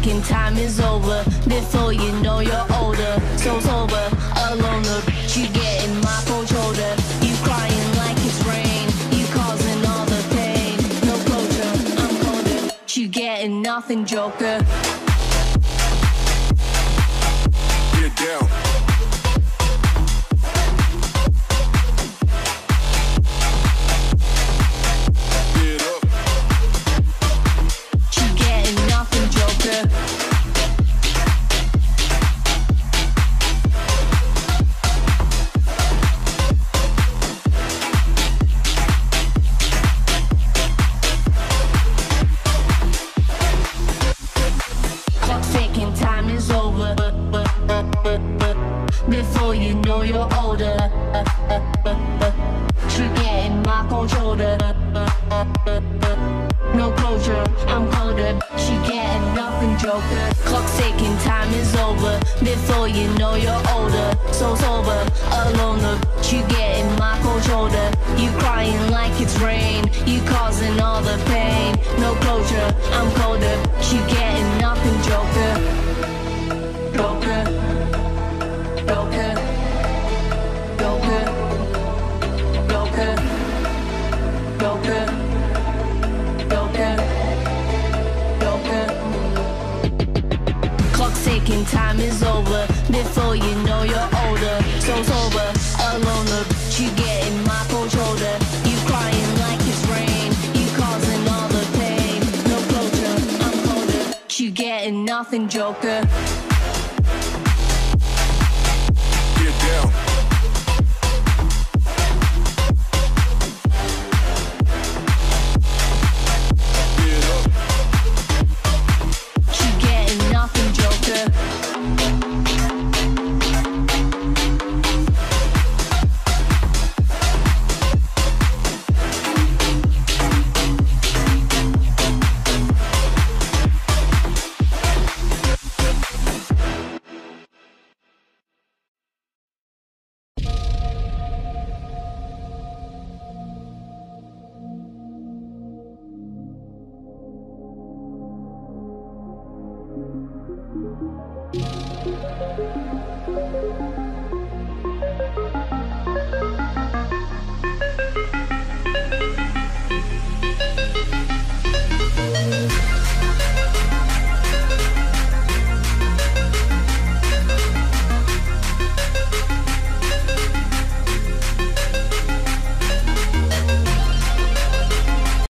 ticking, time is over. Before you know you're older, so sober, alone. Bitch you get in my cold shoulder. You crying like it's rain. You causing all the pain. No closure, I'm colder. You getting nothing, Joker. Get down. Know you're older. You getting my cold shoulder. No closure, I'm colder. She getting nothing, Joker. Clock ticking, time is over. Before you know you're older, so sober, alone. You getting my cold shoulder. You crying like it's rain. You causing all the pain. No closure, I'm colder. She getting Ticking, time is over. Before you know you're older, so sober, alone. The you getting my cold shoulder. You crying like it's rain. You causing all the pain. No closure, I'm colder. You getting nothing, Joker.